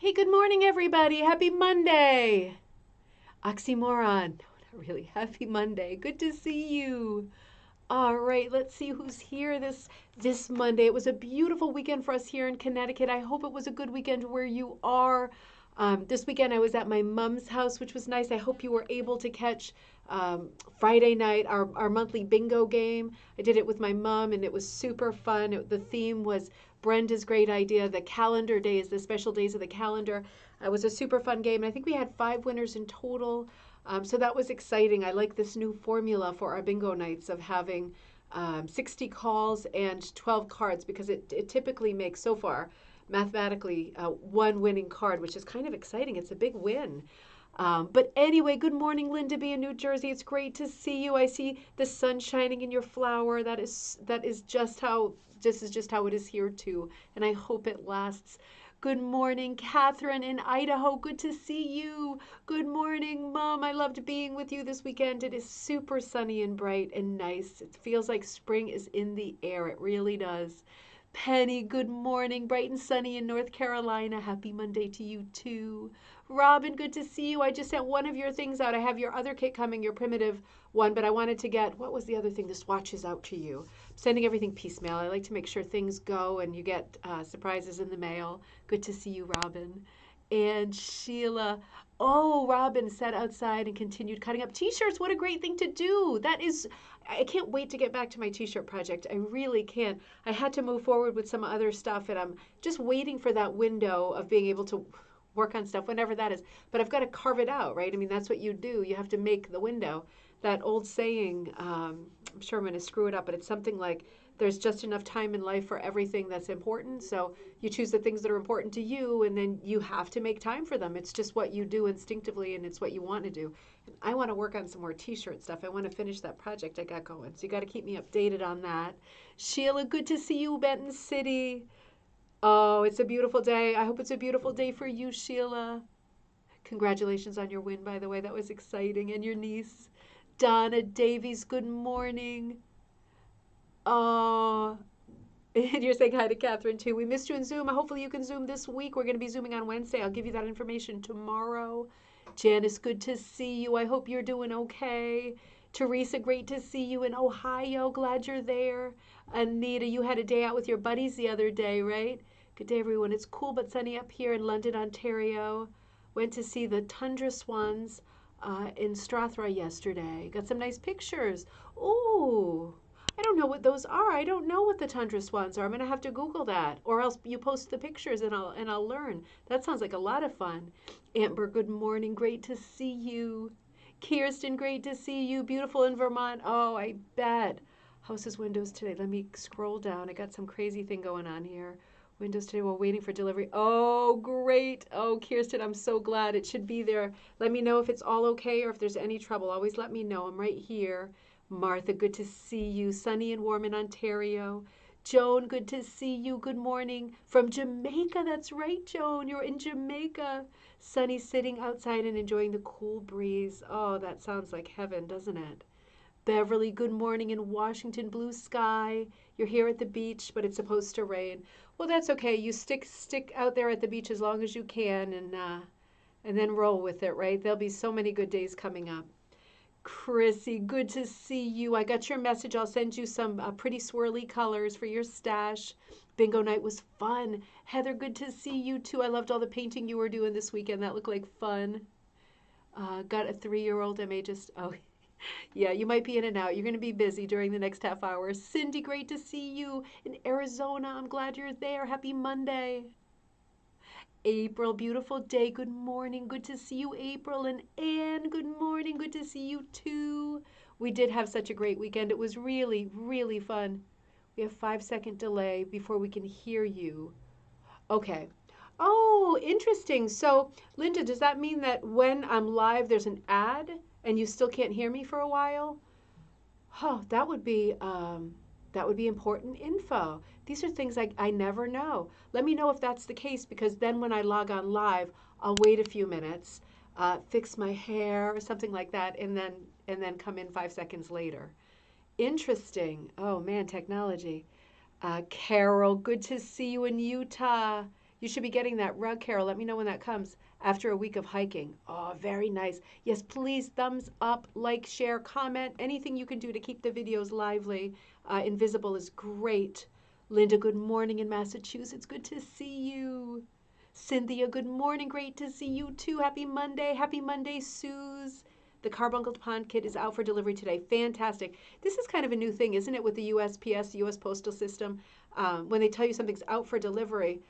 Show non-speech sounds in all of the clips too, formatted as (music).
Hey, good morning, everybody. Happy Monday. Oxymoron. (laughs) No, not really. Happy Monday. Good to see you. All right, let's see who's here this this Monday. It was a beautiful weekend for us here in Connecticut. I hope it was a good weekend where you are. Um, this weekend I was at my mom's house, which was nice. I hope you were able to catch um, Friday night our, our monthly bingo game. I did it with my mom, and it was super fun. It, the theme was Brenda's great idea, the calendar days, the special days of the calendar. It was a super fun game. And I think we had five winners in total. Um, so that was exciting. I like this new formula for our bingo nights of having um, 60 calls and 12 cards because it, it typically makes so far mathematically uh, one winning card, which is kind of exciting. It's a big win. Um, but anyway, good morning, Linda B in New Jersey. It's great to see you. I see the sun shining in your flower. That is that is just how this is just how it is here too, and I hope it lasts. Good morning, Catherine in Idaho. Good to see you. Good morning, Mom. I loved being with you this weekend. It is super sunny and bright and nice. It feels like spring is in the air. It really does. Penny, good morning. Bright and sunny in North Carolina. Happy Monday to you too. Robin, good to see you. I just sent one of your things out. I have your other kit coming, your primitive one, but I wanted to get what was the other thing? The swatches out to you. I'm sending everything piecemeal. I like to make sure things go and you get uh, surprises in the mail. Good to see you, Robin. And Sheila, oh, Robin sat outside and continued cutting up t shirts. What a great thing to do! That is I can't wait to get back to my t-shirt project. I really can't. I had to move forward with some other stuff and I'm just waiting for that window of being able to work on stuff whenever that is. But I've got to carve it out, right? I mean, that's what you do. You have to make the window. That old saying, um, I'm sure I'm going to screw it up, but it's something like there's just enough time in life for everything that's important. So you choose the things that are important to you, and then you have to make time for them. It's just what you do instinctively, and it's what you want to do. I want to work on some more T-shirt stuff. I want to finish that project I got going. So you got to keep me updated on that. Sheila, good to see you, Benton City. Oh, it's a beautiful day. I hope it's a beautiful day for you, Sheila. Congratulations on your win, by the way. That was exciting. And your niece, Donna Davies, good morning. Oh, and you're saying hi to Catherine too. We missed you in Zoom. Hopefully you can Zoom this week. We're going to be Zooming on Wednesday. I'll give you that information tomorrow. Janice, good to see you. I hope you're doing okay. Teresa, great to see you in Ohio. Glad you're there. Anita, you had a day out with your buddies the other day, right? Good day, everyone. It's cool but sunny up here in London, Ontario. Went to see the tundra swans uh, in Strathroy yesterday. Got some nice pictures. Ooh, I don't know what those are. I don't know what the tundra swans are. I'm gonna have to Google that, or else you post the pictures and I'll and I'll learn. That sounds like a lot of fun. Amber, good morning. Great to see you. Kirsten, great to see you. Beautiful in Vermont. Oh, I bet. Houses windows today. Let me scroll down. I got some crazy thing going on here. Windows today while waiting for delivery. Oh, great. Oh, Kirsten, I'm so glad it should be there. Let me know if it's all okay or if there's any trouble. Always let me know. I'm right here. Martha, good to see you. Sunny and warm in Ontario. Joan, good to see you. Good morning from Jamaica. That's right, Joan. You're in Jamaica. Sunny sitting outside and enjoying the cool breeze. Oh, that sounds like heaven, doesn't it? Beverly, good morning in Washington, blue sky. You're here at the beach, but it's supposed to rain. Well, that's okay. You stick stick out there at the beach as long as you can and uh, and then roll with it, right? There'll be so many good days coming up. Chrissy, good to see you. I got your message. I'll send you some uh, pretty swirly colors for your stash. Bingo night was fun. Heather, good to see you too. I loved all the painting you were doing this weekend. That looked like fun. Uh, got a three year old. I may just, (laughs) oh, yeah, you might be in and out. You're going to be busy during the next half hour. Cindy, great to see you in Arizona. I'm glad you're there. Happy Monday. April, beautiful day. Good morning. Good to see you, April. And Anne, good morning. Good to see you too. We did have such a great weekend. It was really, really fun. We have five second delay before we can hear you. Okay. Oh, interesting. So, Linda, does that mean that when I'm live, there's an ad and you still can't hear me for a while? Oh, that would be um, that would be important info. These are things I, I never know. Let me know if that's the case because then when I log on live, I'll wait a few minutes, uh, fix my hair or something like that, and then and then come in five seconds later. Interesting. Oh man, technology. Uh, Carol, good to see you in Utah. You should be getting that rug, Carol. Let me know when that comes after a week of hiking. Oh, very nice. Yes, please thumbs up, like, share, comment, anything you can do to keep the videos lively. Uh, invisible is great. Linda, good morning in Massachusetts. Good to see you. Cynthia, good morning. Great to see you too. Happy Monday. Happy Monday, Suze. The Carbuncle Pond kit is out for delivery today. Fantastic. This is kind of a new thing, isn't it, with the USPS, U.S. Postal System? Um, when they tell you something's out for delivery,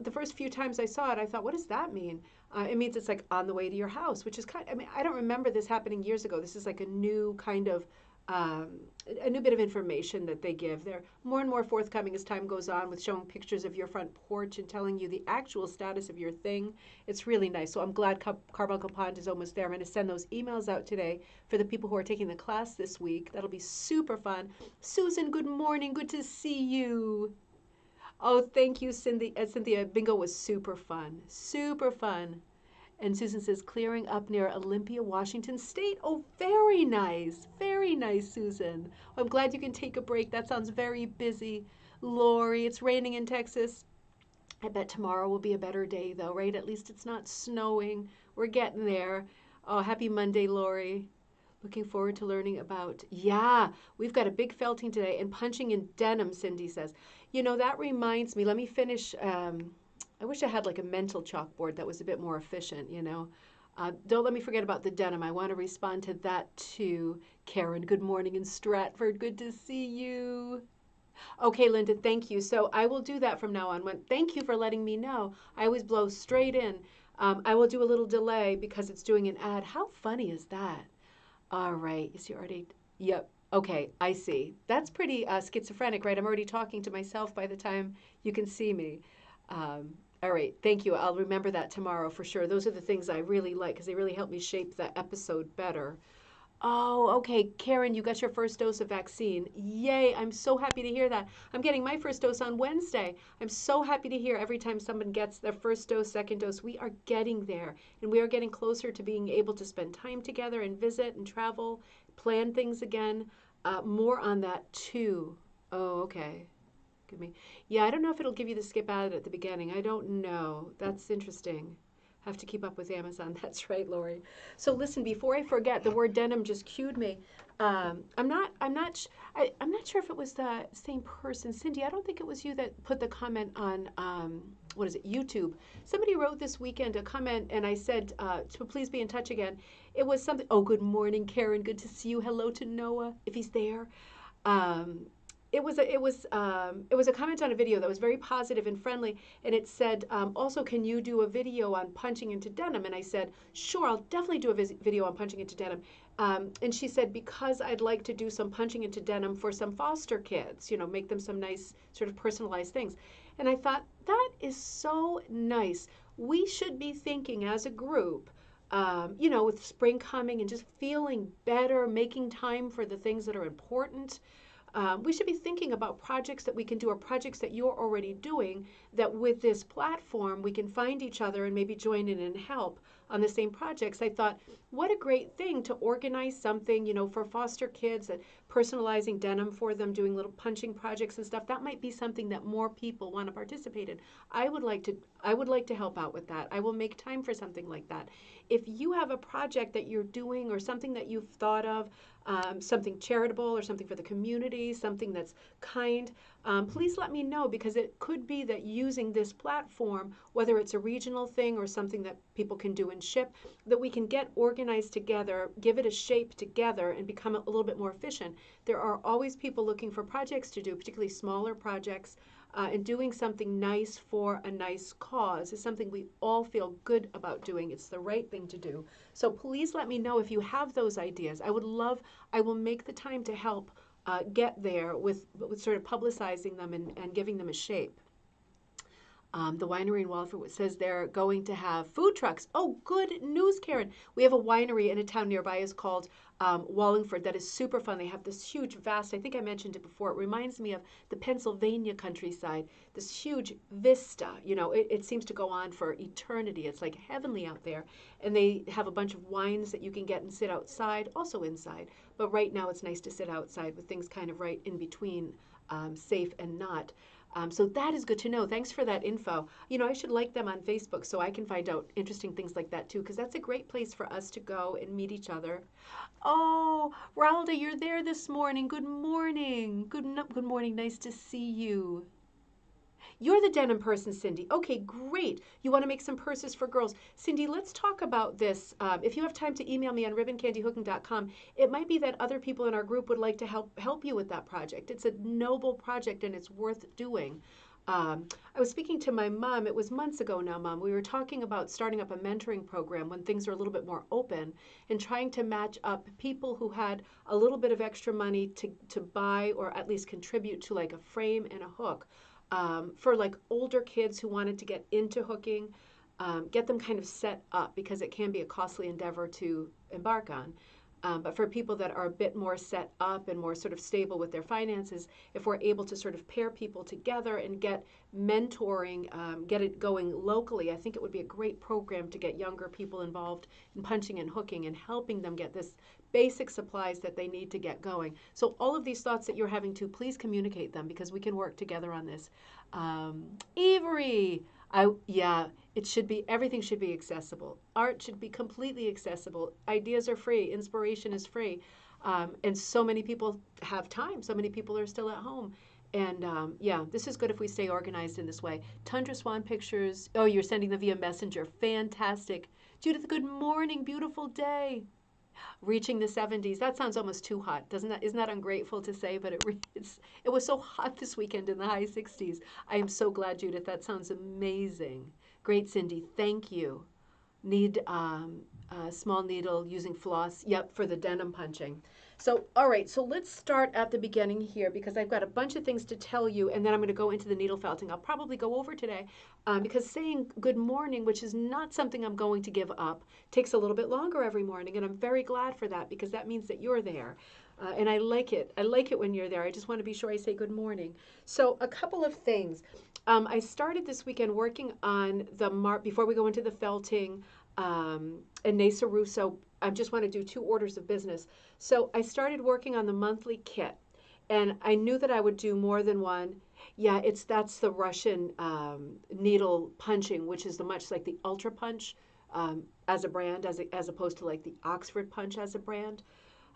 the first few times I saw it, I thought, what does that mean? Uh, it means it's like on the way to your house, which is kind. Of, I mean, I don't remember this happening years ago. This is like a new kind of um, a new bit of information that they give. They're more and more forthcoming as time goes on with showing pictures of your front porch and telling you the actual status of your thing. It's really nice. So I'm glad Car- Carbuncle Pond is almost there. I'm going to send those emails out today for the people who are taking the class this week. That'll be super fun. Susan, good morning. Good to see you. Oh, thank you, Cynthia. Uh, Cynthia. Bingo was super fun. Super fun. And Susan says, clearing up near Olympia, Washington State. Oh, very nice. Very nice, Susan. I'm glad you can take a break. That sounds very busy. Lori, it's raining in Texas. I bet tomorrow will be a better day, though, right? At least it's not snowing. We're getting there. Oh, happy Monday, Lori. Looking forward to learning about. Yeah, we've got a big felting today and punching in denim, Cindy says. You know, that reminds me, let me finish. Um, I wish I had like a mental chalkboard that was a bit more efficient, you know. Uh, don't let me forget about the denim. I want to respond to that too. Karen, good morning in Stratford. Good to see you. Okay, Linda, thank you. So I will do that from now on. When, thank you for letting me know. I always blow straight in. Um, I will do a little delay because it's doing an ad. How funny is that? All right. Is you already? Yep. Okay, I see. That's pretty uh, schizophrenic, right? I'm already talking to myself by the time you can see me. Um, all right, thank you. I'll remember that tomorrow for sure. Those are the things I really like because they really help me shape the episode better. Oh, okay. Karen, you got your first dose of vaccine. Yay. I'm so happy to hear that. I'm getting my first dose on Wednesday. I'm so happy to hear every time someone gets their first dose, second dose. We are getting there and we are getting closer to being able to spend time together and visit and travel, plan things again. Uh, more on that too. Oh, okay. Give me. Yeah, I don't know if it'll give you the skip ad at the beginning. I don't know. That's interesting. Have to keep up with Amazon. (laughs) That's right, Lori. So listen, before I forget, the word denim just cued me. Um, I'm not. I'm not. Sh- I, am not sure if it was the same person, Cindy. I don't think it was you that put the comment on. Um, what is it? YouTube. Somebody wrote this weekend a comment, and I said, uh, to please be in touch again. It was something. Oh, good morning, Karen. Good to see you. Hello to Noah, if he's there. Um, it was a, it was um, it was a comment on a video that was very positive and friendly, and it said um, also, can you do a video on punching into denim? And I said, sure, I'll definitely do a video on punching into denim. Um, and she said because I'd like to do some punching into denim for some foster kids, you know, make them some nice sort of personalized things. And I thought that is so nice. We should be thinking as a group. Um, you know, with spring coming and just feeling better, making time for the things that are important um, we should be thinking about projects that we can do or projects that you're already doing that with this platform we can find each other and maybe join in and help on the same projects. I thought what a great thing to organize something you know for foster kids that personalizing denim for them doing little punching projects and stuff that might be something that more people want to participate in. I would like to i would like to help out with that. I will make time for something like that. If you have a project that you're doing or something that you've thought of um, something charitable or something for the community, something that's kind, um, please let me know because it could be that using this platform, whether it's a regional thing or something that people can do and ship, that we can get organized together, give it a shape together, and become a little bit more efficient. There are always people looking for projects to do, particularly smaller projects uh, and doing something nice for a nice cause is something we all feel good about doing. It's the right thing to do. So please let me know if you have those ideas. I would love, I will make the time to help uh, get there with, with sort of publicizing them and, and giving them a shape. Um, the winery in Wallingford says they're going to have food trucks. Oh, good news, Karen. We have a winery in a town nearby. is called um, Wallingford. That is super fun. They have this huge, vast. I think I mentioned it before. It reminds me of the Pennsylvania countryside. This huge vista. You know, it, it seems to go on for eternity. It's like heavenly out there. And they have a bunch of wines that you can get and sit outside, also inside. But right now, it's nice to sit outside with things kind of right in between, um, safe and not. Um, so that is good to know. Thanks for that info. You know, I should like them on Facebook so I can find out interesting things like that too, because that's a great place for us to go and meet each other. Oh, Ralda, you're there this morning. Good morning. Good, good morning. Nice to see you. You're the denim person, Cindy. Okay, great. You want to make some purses for girls. Cindy, let's talk about this. Um, if you have time to email me on ribboncandyhooking.com, it might be that other people in our group would like to help help you with that project. It's a noble project and it's worth doing. Um, I was speaking to my mom, it was months ago now, mom. We were talking about starting up a mentoring program when things are a little bit more open and trying to match up people who had a little bit of extra money to, to buy or at least contribute to like a frame and a hook um, for like older kids who wanted to get into hooking, um, get them kind of set up because it can be a costly endeavor to embark on. Um, but for people that are a bit more set up and more sort of stable with their finances, if we're able to sort of pair people together and get mentoring, um, get it going locally, I think it would be a great program to get younger people involved in punching and hooking and helping them get this basic supplies that they need to get going. So all of these thoughts that you're having to, please communicate them because we can work together on this. Um, Avery, I yeah, it should be everything should be accessible. Art should be completely accessible. Ideas are free. Inspiration is free. Um, and so many people have time. So many people are still at home. And um, yeah, this is good if we stay organized in this way. Tundra Swan Pictures. Oh, you're sending them via Messenger. Fantastic. Judith, good morning. Beautiful day reaching the 70s. That sounds almost too hot, doesn't that? Isn't that ungrateful to say? But it (laughs) it's, it was so hot this weekend in the high 60s. I am so glad, Judith. That sounds amazing. Great, Cindy. Thank you. Need um, a small needle using floss. Yep, for the denim punching. So, all right, so let's start at the beginning here because I've got a bunch of things to tell you, and then I'm going to go into the needle felting. I'll probably go over today um, because saying good morning, which is not something I'm going to give up, takes a little bit longer every morning, and I'm very glad for that because that means that you're there. Uh, and I like it. I like it when you're there. I just want to be sure I say good morning. So, a couple of things. Um, I started this weekend working on the mark before we go into the felting um, and Neysa Russo I just want to do two orders of business. So I started working on the monthly kit, and I knew that I would do more than one. Yeah, it's that's the Russian um, needle punching, which is the much like the Ultra Punch um, as a brand, as a, as opposed to like the Oxford Punch as a brand.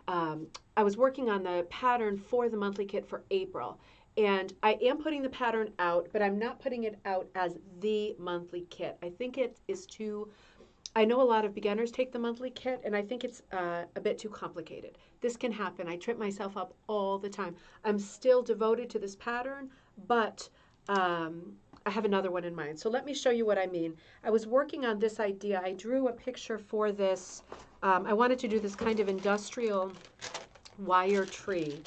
Um, I was working on the pattern for the monthly kit for April, and I am putting the pattern out, but I'm not putting it out as the monthly kit. I think it is too I know a lot of beginners take the monthly kit, and I think it's uh, a bit too complicated. This can happen. I trip myself up all the time. I'm still devoted to this pattern, but um, I have another one in mind. So let me show you what I mean. I was working on this idea. I drew a picture for this. Um, I wanted to do this kind of industrial wire tree.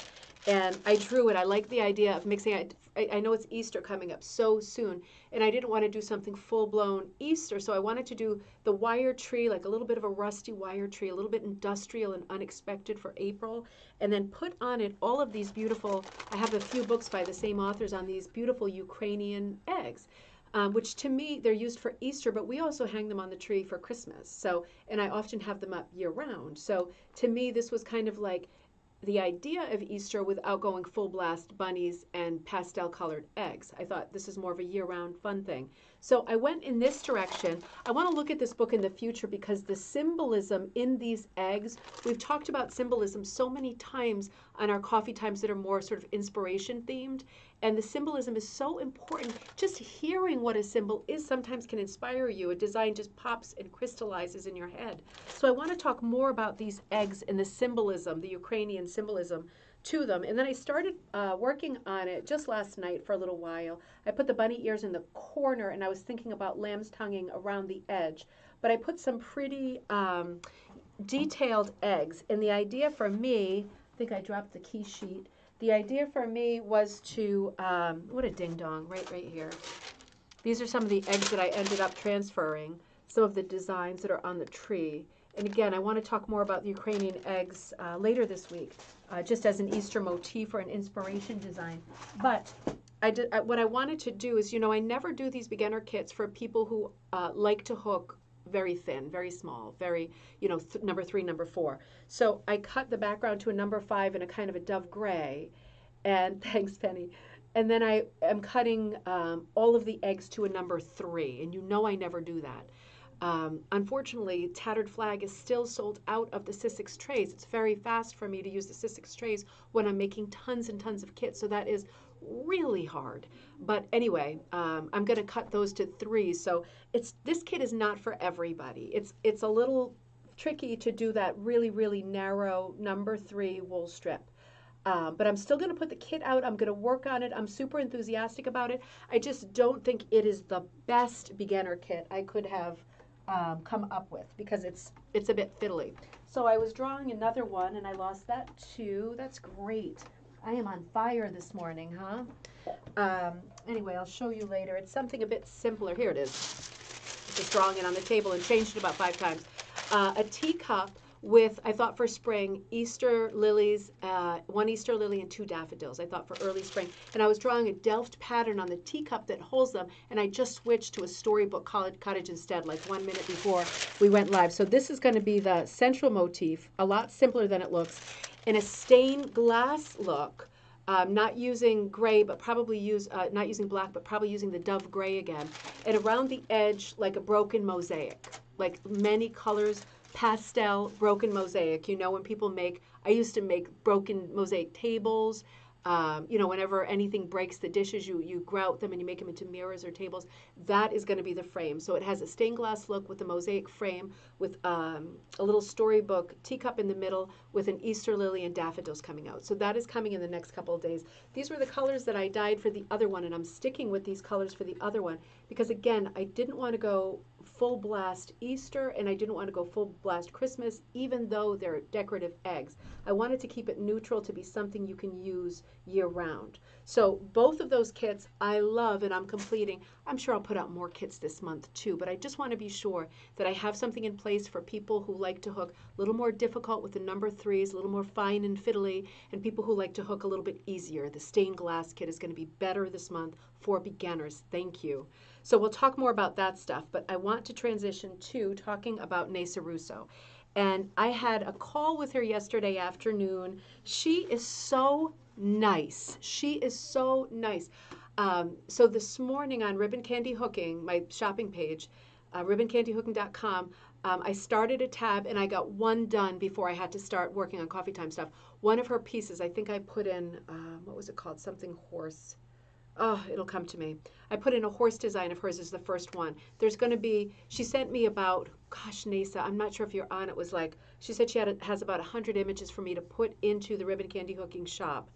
And I drew it. I like the idea of mixing. I, I know it's Easter coming up so soon, and I didn't want to do something full blown Easter, so I wanted to do the wire tree, like a little bit of a rusty wire tree, a little bit industrial and unexpected for April, and then put on it all of these beautiful. I have a few books by the same authors on these beautiful Ukrainian eggs. Um, which to me they're used for Easter, but we also hang them on the tree for Christmas. So, and I often have them up year round. So to me, this was kind of like the idea of Easter without going full blast bunnies and pastel colored eggs. I thought this is more of a year round fun thing. So I went in this direction. I want to look at this book in the future because the symbolism in these eggs, we've talked about symbolism so many times on our coffee times that are more sort of inspiration themed. And the symbolism is so important. Just hearing what a symbol is sometimes can inspire you. A design just pops and crystallizes in your head. So I want to talk more about these eggs and the symbolism, the Ukrainian symbolism to them. And then I started uh, working on it just last night for a little while. I put the bunny ears in the corner and I was thinking about lamb's tonguing around the edge. But I put some pretty um, detailed eggs. And the idea for me, I think I dropped the key sheet. The idea for me was to, um, what a ding dong, right, right here. These are some of the eggs that I ended up transferring, some of the designs that are on the tree. And again, I want to talk more about the Ukrainian eggs uh, later this week, uh, just as an Easter motif or an inspiration design. But I did, uh, what I wanted to do is, you know, I never do these beginner kits for people who uh, like to hook very thin, very small, very, you know, th number three, number four. So I cut the background to a number five in a kind of a dove gray. And (laughs) thanks, Penny. and then I am cutting um, all of the eggs to a number three, and you know I never do that. Um, unfortunately, Tattered Flag is still sold out of the Sistrix trays. It's very fast for me to use the Sistrix trays when I'm making tons and tons of kits, so that is really hard. But anyway, um, I'm going to cut those to three. So it's this kit is not for everybody. It's it's a little tricky to do that really really narrow number three wool strip. Um, but I'm still going to put the kit out. I'm going to work on it. I'm super enthusiastic about it. I just don't think it is the best beginner kit I could have um, come up with because it's it's a bit fiddly. So I was drawing another one and I lost that too. That's great. I am on fire this morning, huh? Um, anyway, I'll show you later. It's something a bit simpler. Here it is. Just drawing it on the table and changed it about five times. Uh, a teacup with, I thought for spring, Easter lilies, uh, one Easter lily and two daffodils. I thought for early spring. And I was drawing a Delft pattern on the teacup that holds them, and I just switched to a storybook cottage instead, like one minute before we went live. So this is going to be the central motif, a lot simpler than it looks, in a stained glass look. Um, not using gray, but probably use, uh, not using black, but probably using the dove gray again. And around the edge, like a broken mosaic, like many colors pastel broken mosaic. You know, when people make, I used to make broken mosaic tables. Um, you know, whenever anything breaks the dishes, you, you grout them and you make them into mirrors or tables. That is going to be the frame. So it has a stained glass look with a mosaic frame with um, a little storybook teacup in the middle with an Easter lily and daffodils coming out. So that is coming in the next couple of days. These were the colors that I dyed for the other one, and I'm sticking with these colors for the other one because, again, I didn't want to go full blast Easter and I didn't want to go full blast Christmas, even though they're decorative eggs. I wanted to keep it neutral to be something you can use year round. So both of those kits I love and I'm completing. I'm sure I'll put out more kits this month too, but I just want to be sure that I have something in place for people who like to hook a little more difficult with the number threes, a little more fine and fiddly, and people who like to hook a little bit easier. The stained glass kit is going to be better this month for beginners. Thank you. So we'll talk more about that stuff, but I want to transition to talking about Neysa Russo. And I had a call with her yesterday afternoon. She is so nice. She is so nice. Um, so this morning on Ribbon Candy Hooking, my shopping page, uh, ribboncandyhooking.com, um, I started a tab and I got one done before I had to start working on coffee time stuff. One of her pieces, I think I put in, um, what was it called? Something horse oh, it'll come to me. I put in a horse design of hers as the first one. There's going to be, she sent me about, gosh, Neysa, I'm not sure if you're on. It was like, she said she had has about 100 images for me to put into the ribbon candy hooking shop.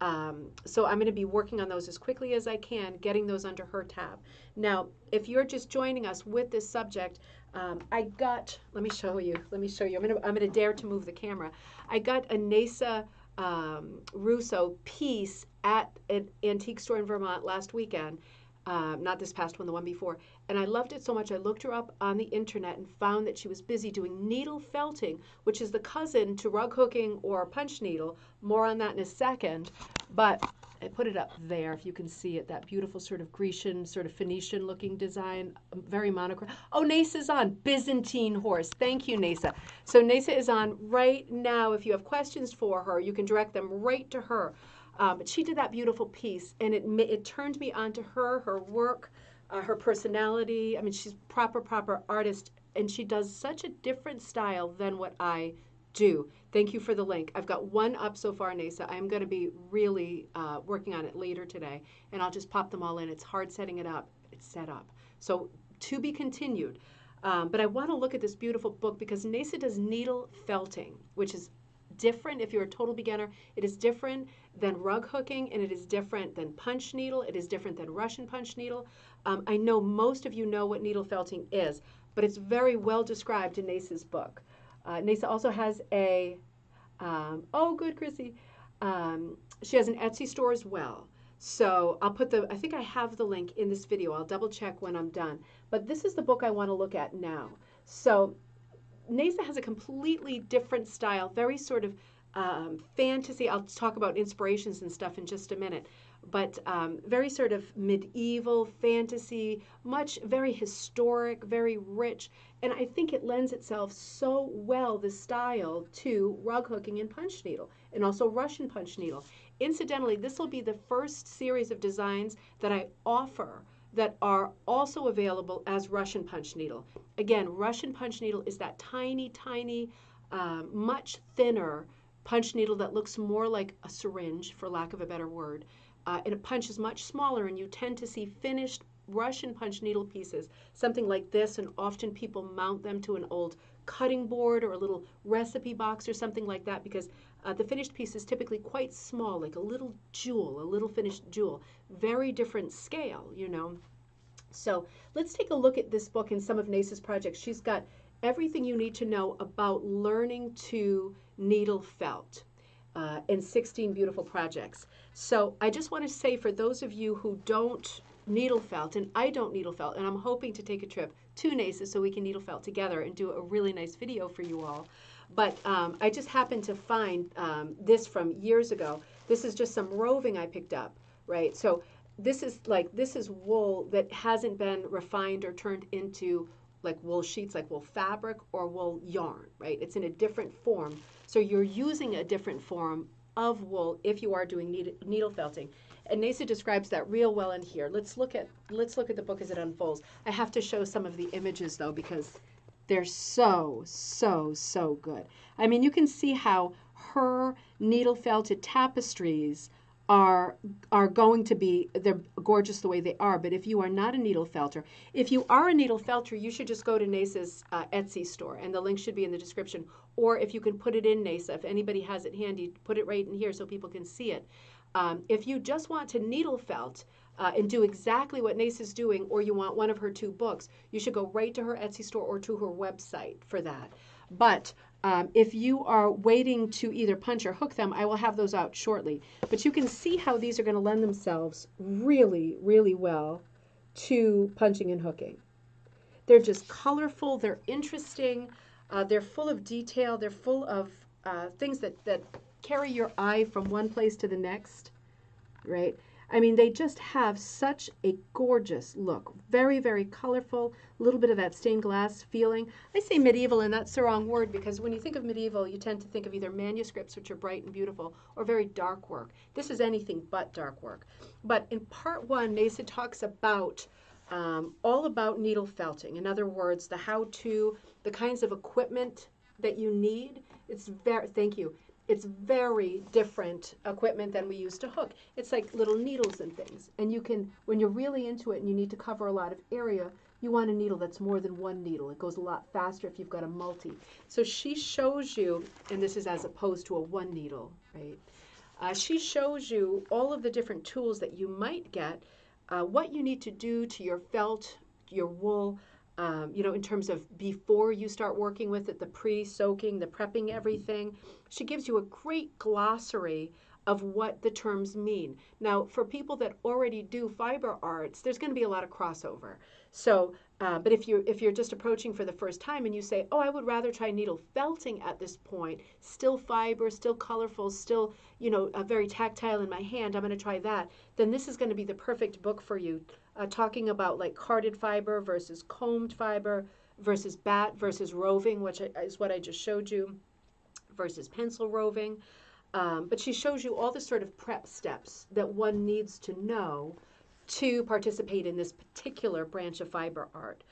Um, so I'm going to be working on those as quickly as I can, getting those under her tab. Now, if you're just joining us with this subject, um, I got, let me show you, let me show you. I'm going to, I'm to dare to move the camera. I got a Neysa um, Russo piece at an antique store in Vermont last weekend. Um, not this past one, the one before. And I loved it so much, I looked her up on the internet and found that she was busy doing needle felting, which is the cousin to rug hooking or punch needle. More on that in a second. But I put it up there if you can see it, that beautiful sort of Grecian, sort of Phoenician looking design, very monochrome. Oh, Neysa's on, Byzantine horse. Thank you, Neysa. So Neysa is on right now. If you have questions for her, you can direct them right to her. Um, but she did that beautiful piece, and it, it turned me on to her, her work, uh, her personality. I mean, she's proper, proper artist, and she does such a different style than what I do. Thank you for the link. I've got one up so far, Neysa. I'm going to be really uh, working on it later today, and I'll just pop them all in. It's hard setting it up. It's set up. So to be continued. Um, but I want to look at this beautiful book because Neysa does needle felting, which is different if you're a total beginner. It is different than rug hooking, and it is different than punch needle. It is different than Russian punch needle. Um, I know most of you know what needle felting is, but it's very well described in Neysa's book. Uh, Neysa also has a, um, oh, good, Chrissy. Um, she has an Etsy store as well. So I'll put the, I think I have the link in this video. I'll double check when I'm done. But this is the book I want to look at now. So Neysa has a completely different style, very sort of um, fantasy. I'll talk about inspirations and stuff in just a minute but um, very sort of medieval fantasy, much very historic, very rich. And I think it lends itself so well, the style, to rug hooking and punch needle, and also Russian punch needle. Incidentally, this will be the first series of designs that I offer that are also available as Russian punch needle. Again, Russian punch needle is that tiny, tiny, uh, much thinner punch needle that looks more like a syringe, for lack of a better word. Uh, and it punches much smaller, and you tend to see finished Russian punch needle pieces, something like this, and often people mount them to an old cutting board or a little recipe box or something like that because uh, the finished piece is typically quite small, like a little jewel, a little finished jewel. Very different scale, you know. So let's take a look at this book and some of Neysa's projects. She's got everything you need to know about learning to needle felt uh, in 16 beautiful projects. So I just want to say for those of you who don't needle felt, and I don't needle felt, and I'm hoping to take a trip to Neysa's so we can needle felt together and do a really nice video for you all. But um, I just happened to find um, this from years ago. This is just some roving I picked up, right? So this is like, this is wool that hasn't been refined or turned into like wool sheets, like wool fabric or wool yarn, right? It's in a different form. So you're using a different form of wool if you are doing needle felting. And Neysa describes that real well in here. Let's look at let's look at the book as it unfolds. I have to show some of the images though because they're so so so good. I mean, you can see how her needle felted tapestries are are going to be they're gorgeous the way they are but if you are not a needle felter if you are a needle felter you should just go to Neysa's uh, etsy store and the link should be in the description or if you can put it in Neysa if anybody has it handy put it right in here so people can see it um, if you just want to needle felt uh, and do exactly what Neysa is doing, or you want one of her two books, you should go right to her Etsy store or to her website for that. But um, if you are waiting to either punch or hook them, I will have those out shortly. But you can see how these are going to lend themselves really, really well to punching and hooking. They're just colorful, they're interesting, uh, they're full of detail, they're full of uh, things that, that carry your eye from one place to the next, right? I mean, they just have such a gorgeous look. Very, very colorful, a little bit of that stained glass feeling. I say medieval, and that's the wrong word because when you think of medieval, you tend to think of either manuscripts, which are bright and beautiful, or very dark work. This is anything but dark work. But in part one, Neysa talks about um, all about needle felting. In other words, the how to, the kinds of equipment that you need. It's very, thank you it's very different equipment than we used to hook. It's like little needles and things. And you can, when you're really into it and you need to cover a lot of area, you want a needle that's more than one needle. It goes a lot faster if you've got a multi. So she shows you, and this is as opposed to a one needle, right? Uh, she shows you all of the different tools that you might get, uh, what you need to do to your felt, your wool, um, you know, in terms of before you start working with it, the pre soaking, the prepping everything. She gives you a great glossary of what the terms mean. Now, for people that already do fiber arts, there's going to be a lot of crossover. So, uh, but if you're if you're just approaching for the first time and you say, "Oh, I would rather try needle felting at this point, still fiber, still colorful, still you know uh, very tactile in my hand. I'm going to try that." Then this is going to be the perfect book for you uh, talking about like carded fiber versus combed fiber versus bat versus roving, which is what I just showed you, versus pencil roving. Um, but she shows you all the sort of prep steps that one needs to know to participate in this particular branch of fiber art.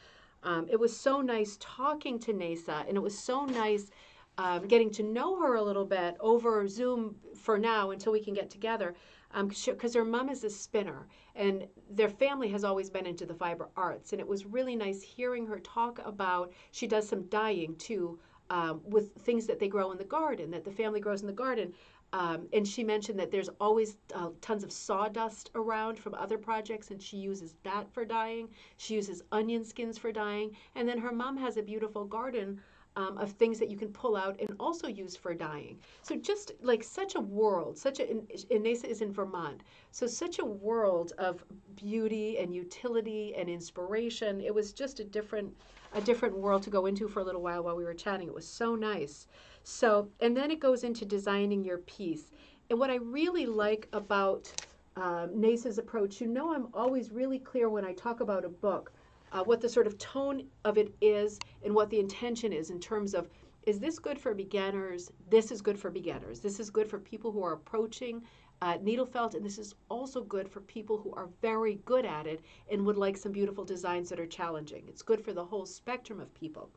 Um, it was so nice talking to Neysa, and it was so nice um, getting to know her a little bit over Zoom for now until we can get together because um, her mom is a spinner and their family has always been into the fiber arts and it was really nice hearing her talk about she does some dyeing too um, with things that they grow in the garden that the family grows in the garden um, and she mentioned that there's always uh, tons of sawdust around from other projects, and she uses that for dyeing. She uses onion skins for dyeing. And then her mom has a beautiful garden um, of things that you can pull out and also use for dyeing. So just like such a world, such a, Inesa is in Vermont, so such a world of beauty and utility and inspiration. It was just a different, a different world to go into for a little while while we were chatting. It was so nice. So, and then it goes into designing your piece. And what I really like about um, Neysa's approach, you know I'm always really clear when I talk about a book uh, what the sort of tone of it is and what the intention is in terms of is this good for beginners? This is good for beginners. This is good for people who are approaching uh, needle felt, and this is also good for people who are very good at it and would like some beautiful designs that are challenging. It's good for the whole spectrum of people.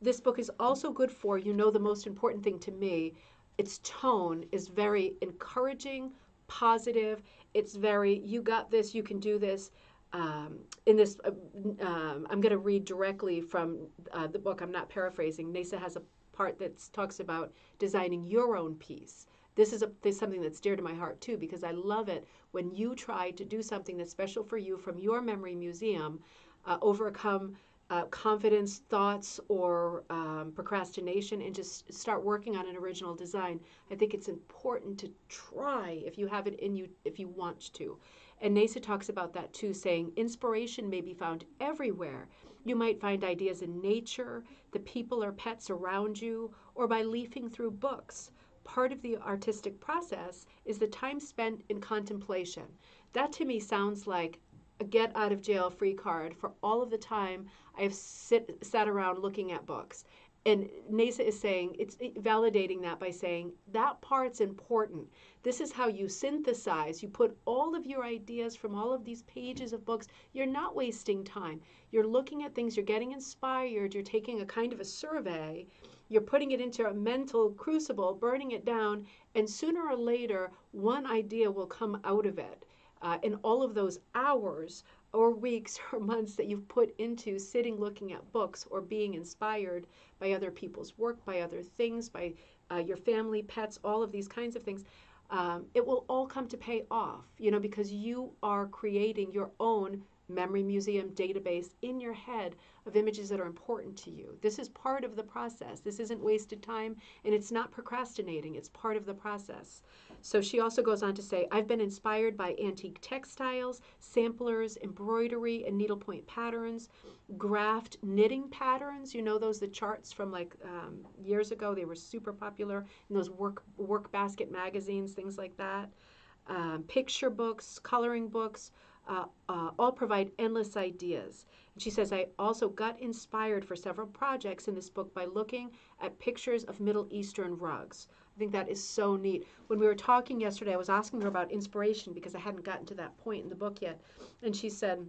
This book is also good for, you know, the most important thing to me, its tone is very encouraging, positive. It's very, you got this, you can do this. Um, in this, uh, um, I'm going to read directly from uh, the book. I'm not paraphrasing. Neysa has a part that talks about designing your own piece. This is, a, this is something that's dear to my heart too because I love it when you try to do something that's special for you from your memory museum, uh, overcome uh, confidence, thoughts, or um, procrastination, and just start working on an original design. I think it's important to try if you have it in you, if you want to. And Neysa talks about that too, saying inspiration may be found everywhere. You might find ideas in nature, the people or pets around you, or by leafing through books part of the artistic process is the time spent in contemplation. That to me sounds like a get out of jail free card for all of the time I've sit, sat around looking at books. And Neysa is saying, it's validating that by saying that part's important. This is how you synthesize. You put all of your ideas from all of these pages of books. You're not wasting time. You're looking at things, you're getting inspired, you're taking a kind of a survey, you're putting it into a mental crucible, burning it down, and sooner or later, one idea will come out of it. Uh, in all of those hours or weeks (laughs) or months that you've put into sitting looking at books or being inspired by other people's work, by other things, by uh, your family, pets, all of these kinds of things, um, it will all come to pay off, you know, because you are creating your own memory museum database in your head of images that are important to you. This is part of the process. This isn't wasted time and it's not procrastinating. It's part of the process. So she also goes on to say, I've been inspired by antique textiles, samplers, embroidery and needlepoint patterns, graft knitting patterns. You know those the charts from like um, years ago. They were super popular in those work work basket magazines, things like that. Um, picture books, coloring books, uh, uh, all provide endless ideas. And she says, I also got inspired for several projects in this book by looking at pictures of Middle Eastern rugs. I think that is so neat. When we were talking yesterday, I was asking her about inspiration because I hadn't gotten to that point in the book yet. And she said,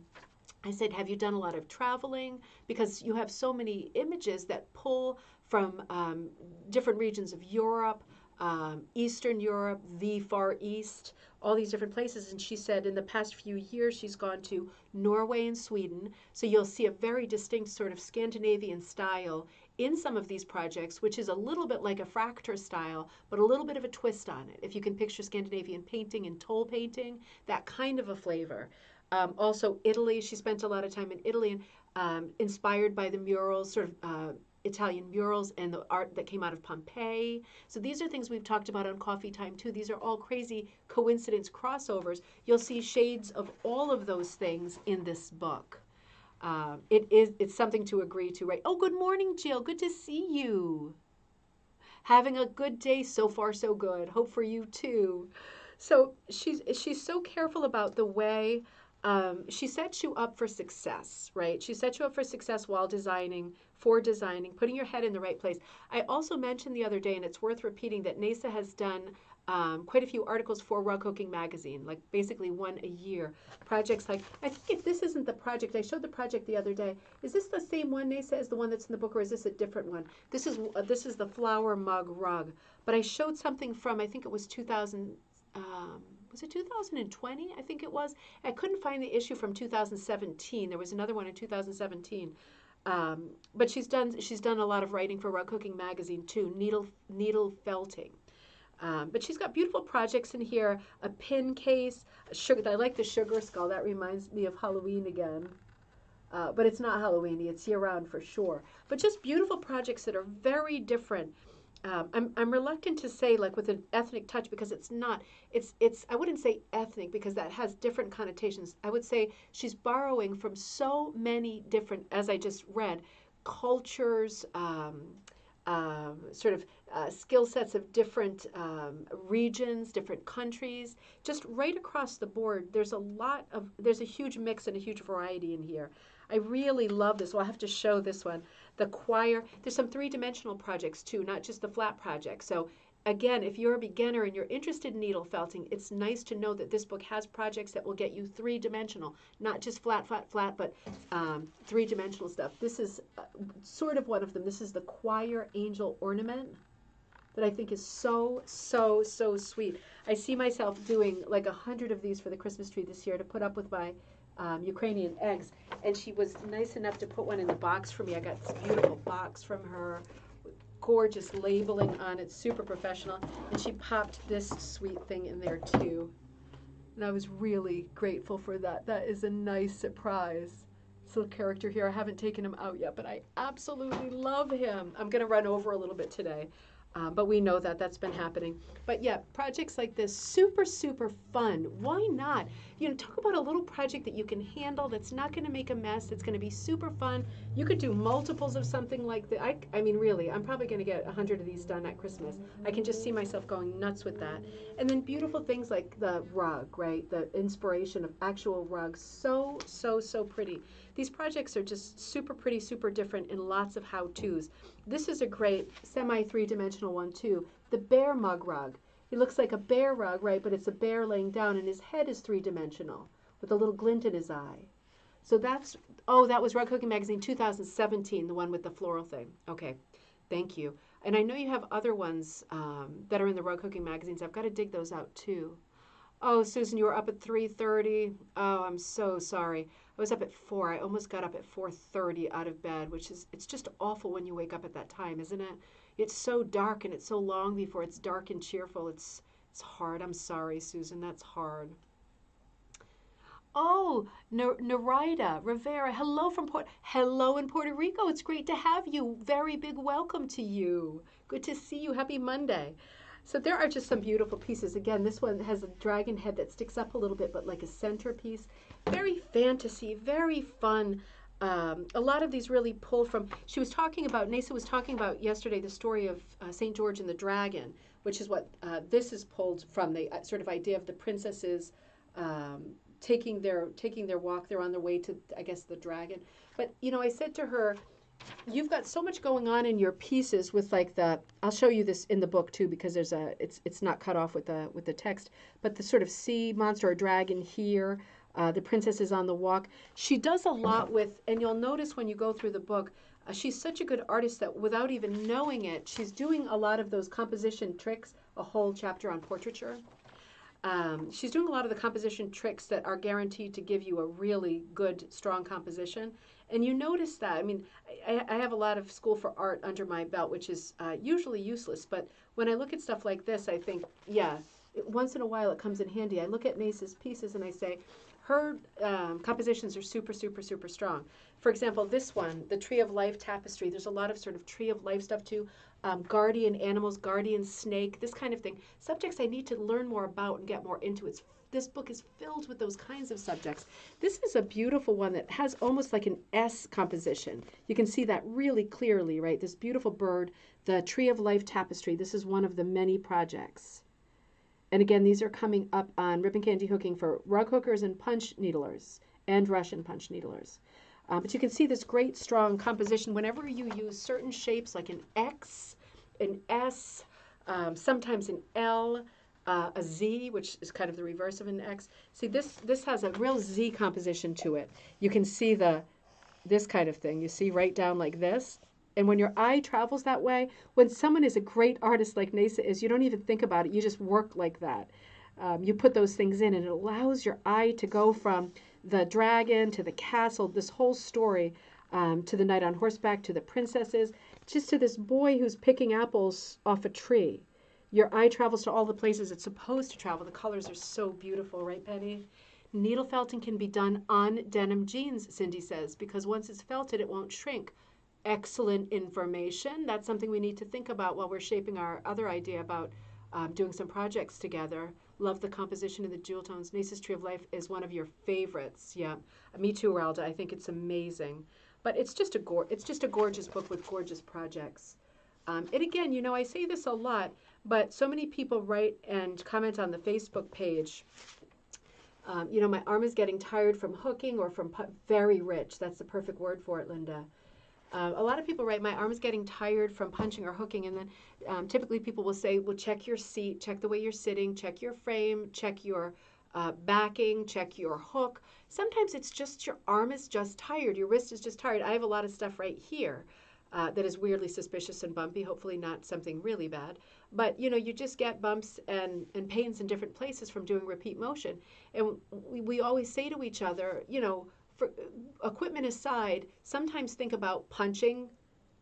I said, Have you done a lot of traveling? Because you have so many images that pull from um, different regions of Europe, um, Eastern Europe, the Far East, all these different places. And she said in the past few years, she's gone to Norway and Sweden. So you'll see a very distinct sort of Scandinavian style in some of these projects, which is a little bit like a fracture style, but a little bit of a twist on it. If you can picture Scandinavian painting and tole painting, that kind of a flavor. Um, also, Italy, she spent a lot of time in Italy and um, inspired by the murals, sort of uh, Italian murals and the art that came out of Pompeii. So these are things we've talked about on Coffee Time too. These are all crazy coincidence crossovers. You'll see shades of all of those things in this book. Uh, it is it's something to agree to, right? Oh, good morning, Jill. Good to see you. Having a good day so far, so good. Hope for you too. So she's she's so careful about the way um, she sets you up for success, right? She sets you up for success while designing, for designing, putting your head in the right place. I also mentioned the other day, and it's worth repeating, that Neysa has done um, quite a few articles for Rug Hooking Magazine, like basically one a year. Projects like, I think if this isn't the project, I showed the project the other day. Is this the same one, Neysa, as the one that's in the book, or is this a different one? This is uh, this is the flower mug rug. But I showed something from, I think it was 2000. Um, was it 2020? I think it was. I couldn't find the issue from 2017. There was another one in 2017. Um, but she's done she's done a lot of writing for Rug Hooking Magazine too, needle needle felting. Um, but she's got beautiful projects in here. A pin case, a sugar. I like the sugar skull. That reminds me of Halloween again. Uh, but it's not Halloweeny. It's year round for sure. But just beautiful projects that are very different um, I'm, I'm reluctant to say like with an ethnic touch because it's not it's it's I wouldn't say ethnic because that has different connotations. I would say she's borrowing from so many different, as I just read, cultures, um, um, sort of uh, skill sets of different um, regions, different countries, just right across the board. There's a lot of there's a huge mix and a huge variety in here. I really love this. Well, I have to show this one. The choir, there's some three dimensional projects too, not just the flat project. So again, if you're a beginner and you're interested in needle felting, it's nice to know that this book has projects that will get you three dimensional, not just flat, flat, flat, but um, three dimensional stuff. This is uh, sort of one of them. This is the Choir Angel Ornament that I think is so, so, so sweet. I see myself doing like a hundred of these for the Christmas tree this year to put up with my um, Ukrainian eggs. And she was nice enough to put one in the box for me. I got this beautiful box from her gorgeous labeling on it, super professional. And she popped this sweet thing in there too. And I was really grateful for that. That is a nice surprise. This little character here, I haven't taken him out yet, but I absolutely love him. I'm going to run over a little bit today. Uh, but we know that that's been happening. But yeah, projects like this, super, super fun. Why not? You know, talk about a little project that you can handle that's not going to make a mess, that's going to be super fun. You could do multiples of something like that. I, I mean, really, I'm probably going to get 100 of these done at Christmas. I can just see myself going nuts with that. And then beautiful things like the rug, right? The inspiration of actual rugs. So, so, so pretty. These projects are just super pretty, super different in lots of how-tos. This is a great semi three-dimensional one too. The bear mug rug. It looks like a bear rug, right? But it's a bear laying down and his head is three-dimensional with a little glint in his eye. So that's, oh, that was Rug Hooking Magazine 2017, the one with the floral thing. Okay, thank you. And I know you have other ones um, that are in the Rug Hooking magazines. I've got to dig those out too. Oh, Susan, you were up at 3:30. Oh, I'm so sorry. I was up at 4. I almost got up at 4:30 out of bed, which is it's just awful when you wake up at that time, isn't it? It's so dark and it's so long before it's dark and cheerful. It's it's hard. I'm sorry, Susan. That's hard. Oh, Narida Rivera. Hello from Port. Hello in Puerto Rico. It's great to have you. Very big welcome to you. Good to see you. Happy Monday. So there are just some beautiful pieces. Again, this one has a dragon head that sticks up a little bit, but like a centerpiece. Very fantasy, very fun. Um, a lot of these really pull from. She was talking about. Neysa was talking about yesterday the story of uh, Saint George and the Dragon, which is what uh, this is pulled from. The uh, sort of idea of the princesses um, taking their taking their walk. They're on their way to, I guess, the dragon. But you know, I said to her, you've got so much going on in your pieces with like the I'll show you this in the book too because there's a it's it's not cut off with the with the text but the sort of sea monster or dragon here uh, the princess is on the walk she does a lot with and you'll notice when you go through the book uh, she's such a good artist that without even knowing it she's doing a lot of those composition tricks a whole chapter on portraiture um, she's doing a lot of the composition tricks that are guaranteed to give you a really good strong composition and you notice that. I mean, I, I, have a lot of school for art under my belt, which is uh, usually useless. But when I look at stuff like this, I think, yeah, it, once in a while it comes in handy. I look at Neysa's pieces and I say, her um, compositions are super, super, super strong. For example, this one, the Tree of Life tapestry, there's a lot of sort of Tree of Life stuff too. Um, guardian animals, guardian snake, this kind of thing. Subjects I need to learn more about and get more into. It's this book is filled with those kinds of subjects. This is a beautiful one that has almost like an S composition. You can see that really clearly, right? This beautiful bird, the Tree of Life tapestry. This is one of the many projects. And again, these are coming up on ribbon candy hooking for rug hookers and punch needlers and Russian punch needlers. Uh, but you can see this great strong composition whenever you use certain shapes like an X, an S, um, sometimes an L, uh, a Z, which is kind of the reverse of an X. See, this this has a real Z composition to it. You can see the this kind of thing. You see right down like this. And when your eye travels that way, when someone is a great artist like Neysa is, you don't even think about it. You just work like that. Um, you put those things in, and it allows your eye to go from the dragon to the castle, this whole story, um, to the knight on horseback, to the princesses, just to this boy who's picking apples off a tree. Your eye travels to all the places it's supposed to travel. The colors are so beautiful, right, Penny? Needle felting can be done on denim jeans, Cindy says, because once it's felted, it won't shrink. Excellent information. That's something we need to think about while we're shaping our other idea about um, doing some projects together. Love the composition of the jewel tones. Neysa's Tree of Life is one of your favorites. Yeah, me too, Ralda. I think it's amazing. But it's just a go- it's just a gorgeous book with gorgeous projects. Um, and again, you know, I say this a lot. But so many people write and comment on the Facebook page. Um, you know, my arm is getting tired from hooking or from very rich. That's the perfect word for it, Linda. Uh, a lot of people write, my arm is getting tired from punching or hooking, and then um, typically people will say, well, check your seat, check the way you're sitting, check your frame, check your uh, backing, check your hook. Sometimes it's just your arm is just tired, your wrist is just tired. I have a lot of stuff right here. Uh, that is weirdly suspicious and bumpy. Hopefully, not something really bad. But you know, you just get bumps and, and pains in different places from doing repeat motion. And we, we always say to each other, you know, for equipment aside, sometimes think about punching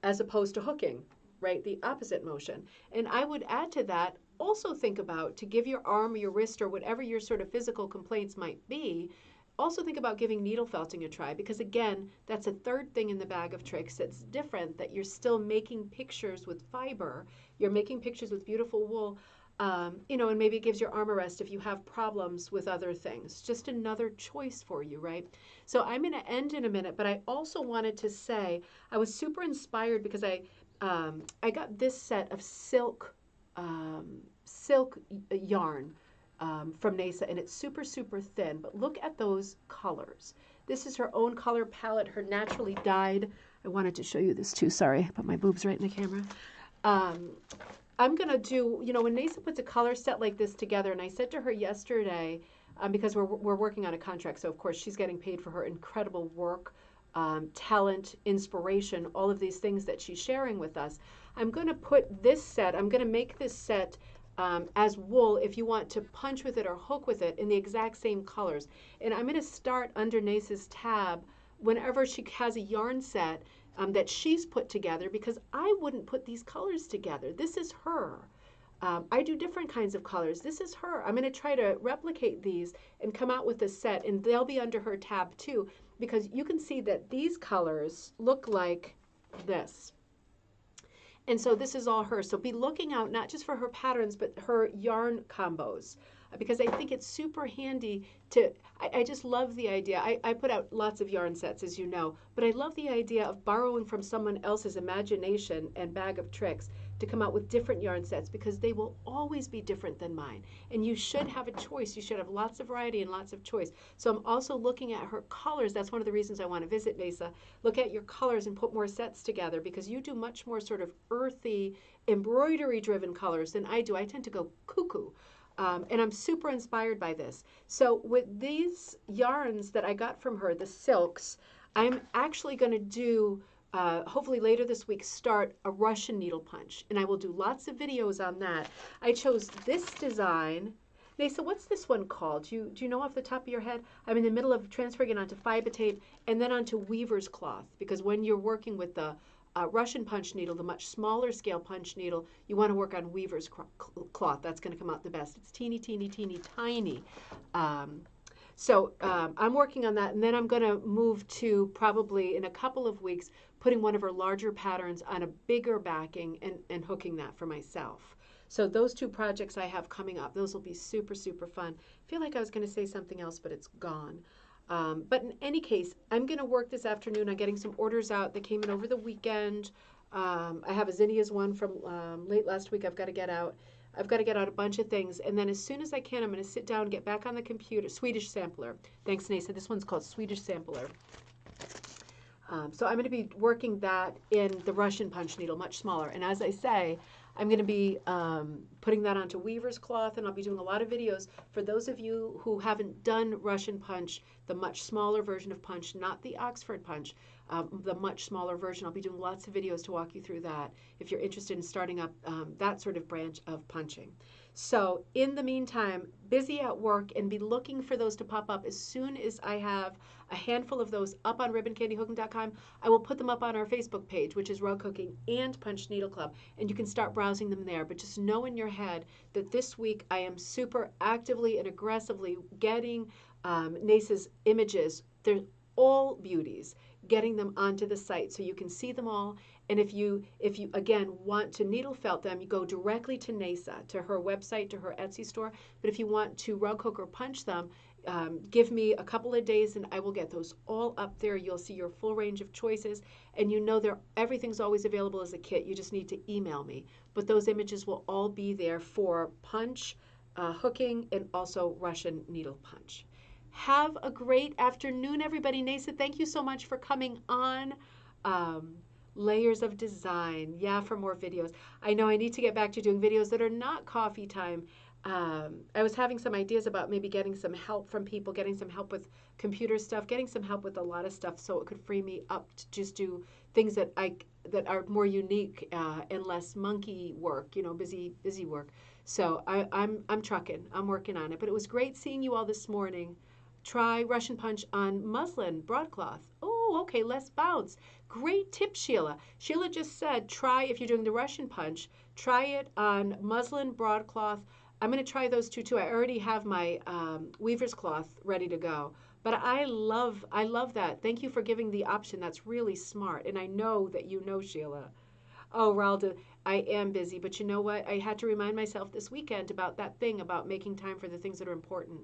as opposed to hooking, right? The opposite motion. And I would add to that also think about to give your arm or your wrist or whatever your sort of physical complaints might be also think about giving needle felting a try because again that's a third thing in the bag of tricks that's different that you're still making pictures with fiber you're making pictures with beautiful wool um, you know and maybe it gives your arm a rest if you have problems with other things just another choice for you right so i'm going to end in a minute but i also wanted to say i was super inspired because i um, i got this set of silk um, silk yarn um, from Neysa, and it's super, super thin. But look at those colors. This is her own color palette, her naturally dyed. I wanted to show you this too. Sorry, I put my boobs right in the camera. Um, I'm going to do, you know, when Neysa puts a color set like this together, and I said to her yesterday, um, because we're, we're working on a contract, so of course she's getting paid for her incredible work, um, talent, inspiration, all of these things that she's sharing with us. I'm going to put this set, I'm going to make this set um, as wool if you want to punch with it or hook with it in the exact same colors. And I'm going to start under Neysa's tab whenever she has a yarn set um, that she's put together because I wouldn't put these colors together. This is her. Um, I do different kinds of colors. This is her. I'm going to try to replicate these and come out with a set, and they'll be under her tab too, because you can see that these colors look like this. And so this is all her. So be looking out not just for her patterns, but her yarn combos because I think it's super handy to, I, I, just love the idea. I, I put out lots of yarn sets, as you know, but I love the idea of borrowing from someone else's imagination and bag of tricks to come out with different yarn sets because they will always be different than mine. And you should have a choice. You should have lots of variety and lots of choice. So I'm also looking at her colors. That's one of the reasons I want to visit Neysa. Look at your colors and put more sets together because you do much more sort of earthy, embroidery driven colors than I do. I tend to go cuckoo. Um, and I'm super inspired by this. So with these yarns that I got from her, the silks, I'm actually going to do uh, hopefully later this week start a Russian needle punch. And I will do lots of videos on that. I chose this design. Neysa, what's this one called? Do you, do you know off the top of your head? I'm in the middle of transferring it onto fiber tape and then onto weaver's cloth because when you're working with the uh, Russian punch needle, the much smaller scale punch needle, you want to work on weaver's cloth. That's going to come out the best. It's teeny, teeny, teeny, tiny. Um, so um, I'm working on that, and then I'm going to move to probably in a couple of weeks putting one of her larger patterns on a bigger backing and, and hooking that for myself. So those two projects I have coming up, those will be super, super fun. I feel like I was going to say something else, but it's gone. Um, but in any case, I'm going to work this afternoon on getting some orders out that came in over the weekend. Um, I have a Zinnias one from um, late last week I've got to get out. I've got to get out a bunch of things. And then as soon as I can, I'm going to sit down, get back on the computer. Swedish Sampler. Thanks, Neysa. This one's called Swedish Sampler. Um, so I'm going to be working that in the Russian punch needle, much smaller. And as I say, I'm going to be um, putting that onto weaver's cloth, and I'll be doing a lot of videos for those of you who haven't done Russian punch, the much smaller version of punch, not the Oxford punch, um, the much smaller version. I'll be doing lots of videos to walk you through that if you're interested in starting up um, that sort of branch of punching. So in the meantime, busy at work and be looking for those to pop up as soon as I have a handful of those up on ribboncandyhooking.com. I will put them up on our Facebook page, which is Rug Hooking and Punch Needle Club, and you can start browsing them there. But just know in your head that this week I am super actively and aggressively getting um, Neysa's images. They're all beauties getting them onto the site so you can see them all and if you if you again want to needle felt them you go directly to Neysa to her website to her Etsy store. But if you want to rug hook or punch them um, give me a couple of days and I will get those all up there. You'll see your full range of choices. And you know there everything's always available as a kit. You just need to email me. But those images will all be there for punch uh, hooking and also Russian needle punch. Have a great afternoon, everybody. Neysa, thank you so much for coming on. Um, Layers of design. Yeah, for more videos. I know I need to get back to doing videos that are not coffee time. Um, I was having some ideas about maybe getting some help from people, getting some help with computer stuff, getting some help with a lot of stuff, so it could free me up to just do things that I that are more unique uh, and less monkey work. You know, busy busy work. So I, I'm I'm trucking. I'm working on it. But it was great seeing you all this morning. Try Russian punch on muslin broadcloth. Oh, okay, less bounce. Great tip, Sheila. Sheila just said try if you're doing the Russian punch. Try it on muslin broadcloth. I'm going to try those two too. I already have my um, weaver's cloth ready to go. But I love I love that. Thank you for giving the option. That's really smart. And I know that you know Sheila. Oh, Ralda, I am busy, but you know what? I had to remind myself this weekend about that thing about making time for the things that are important.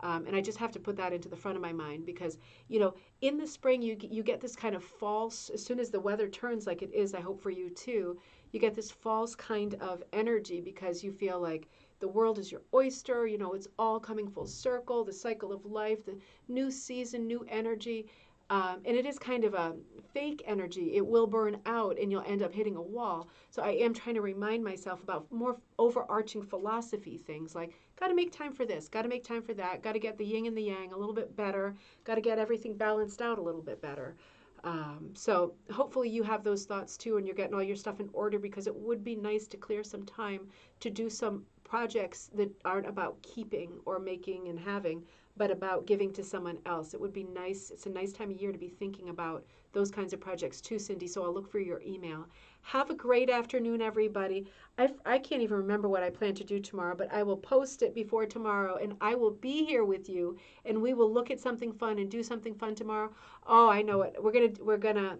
Um, and I just have to put that into the front of my mind because, you know, in the spring, you, you get this kind of false, as soon as the weather turns like it is, I hope for you too, you get this false kind of energy because you feel like the world is your oyster, you know, it's all coming full circle, the cycle of life, the new season, new energy. Um, and it is kind of a fake energy. It will burn out and you'll end up hitting a wall. So I am trying to remind myself about more overarching philosophy things like got to make time for this, got to make time for that, got to get the yin and the yang a little bit better, got to get everything balanced out a little bit better. Um, so hopefully you have those thoughts too and you're getting all your stuff in order because it would be nice to clear some time to do some projects that aren't about keeping or making and having, but about giving to someone else. It would be nice. It's a nice time of year to be thinking about those kinds of projects too, Cindy. So I'll look for your email. Have a great afternoon, everybody. I, I can't even remember what I plan to do tomorrow, but I will post it before tomorrow and I will be here with you and we will look at something fun and do something fun tomorrow. Oh, I know it. We're going to, we're going to,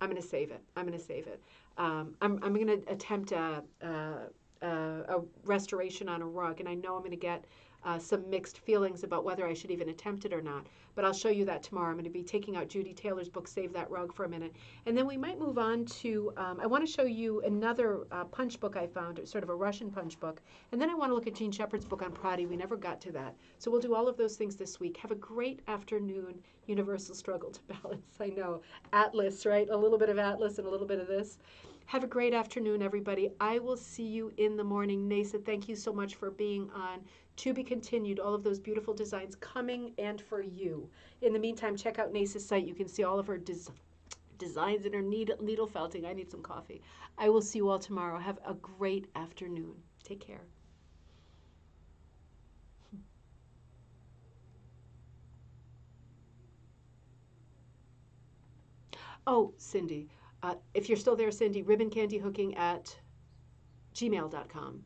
I'm going to save it. I'm going to save it. Um, I'm, I'm going to attempt a, a, a restoration on a rug and I know I'm going to get uh, some mixed feelings about whether I should even attempt it or not. But I'll show you that tomorrow. I'm going to be taking out Judy Taylor's book, Save That Rug, for a minute. And then we might move on to, um, I want to show you another uh, punch book I found, sort of a Russian punch book. And then I want to look at Jean Shepherd's book on Prati. We never got to that. So we'll do all of those things this week. Have a great afternoon. Universal struggle to balance. (laughs) I know. Atlas, right? A little bit of Atlas and a little bit of this. Have a great afternoon, everybody. I will see you in the morning. Neysa, thank you so much for being on. To be continued, all of those beautiful designs coming and for you. In the meantime, check out Neysa's site. You can see all of her des designs and her needle, needle felting. I need some coffee. I will see you all tomorrow. Have a great afternoon. Take care. Oh, Cindy, uh, if you're still there, Cindy, ribbon candy hooking at gmail.com.